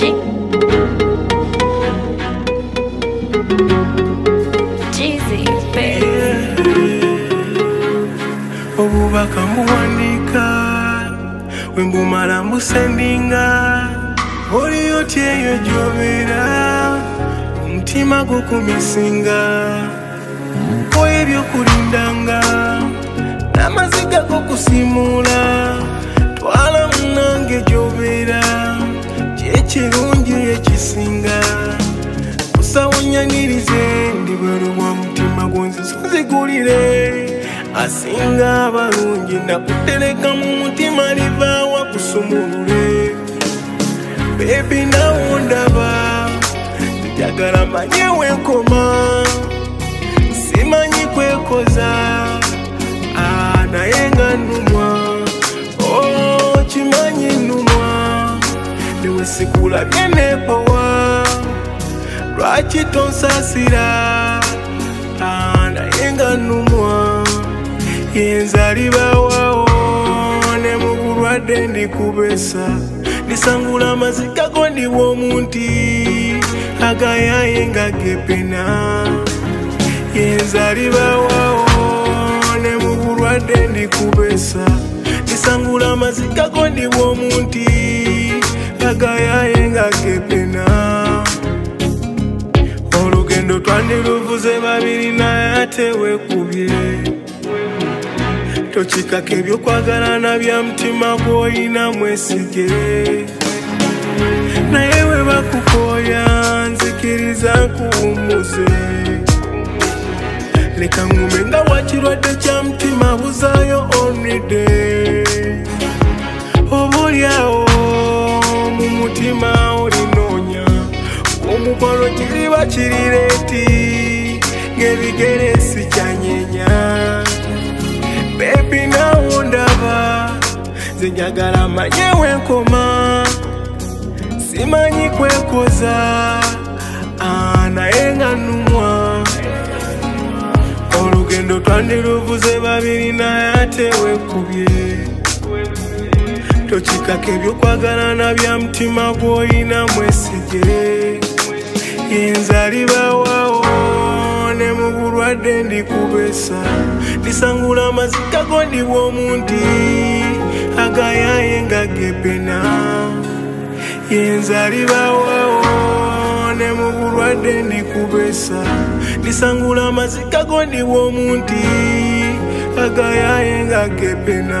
G. Jeezy, baby. obubaka mbuwandika wembumala mbusendinga oliyo tyeyo gyobeera omutima gukumisinga oyo ebyokulindanga n'amaziga gokusimuula kusawunyanyirize ndibalobwa mutima gonzisonzigulire asinga abalungi nakutereka mu mutima livaawa kusumulule bebi nawo ndaba njagala manye wenkoma simanyi kwekoza ah, naye nga nnumwa. Oh, kimanyi nnumwa newe sikulabye nepowa lwaki tonsasira naye nga nnumwa yenzalibawawo ne mu bulwadde ndikubesa ndisangula amaziga go ndiwa omunti agayaye nga gepena yenzalibawawo ne mu bulwadde ndikubesa ndisangula amaziga go ndiwa omunti agayaye nga gepena olugendo twandiluvuze babiri naye ate wekubye. Tokikako ebyokwagalana bya mutima gw'olina mwesige. Naye we bakukoya nzikiriza nkuwumuze leka ngume nga wakirwadde kya mutima buzaayo onide obaolyawo mu mutima olinoonya omukolo kiriba kirireeti ng'ebigere sikyanyenya. Bebi nawo ndaba nze njagala manye wenkoma simanyi kwekoza ah, naye nga nnumwa. Olugendo twandiluvuze babiri naye ate wekubye tokikako ebyokwagalana bya mutima gw'olina mwesige yenzalibawawo ne mu bulwadde ndikubesa ndisangula amaziga go ndiwa omunti agayaye nga gepena yenzalibawawo ne mu bulwadde ndikubesa. Ndisangula amaziga go ndiwa omunti agayaye nga gepena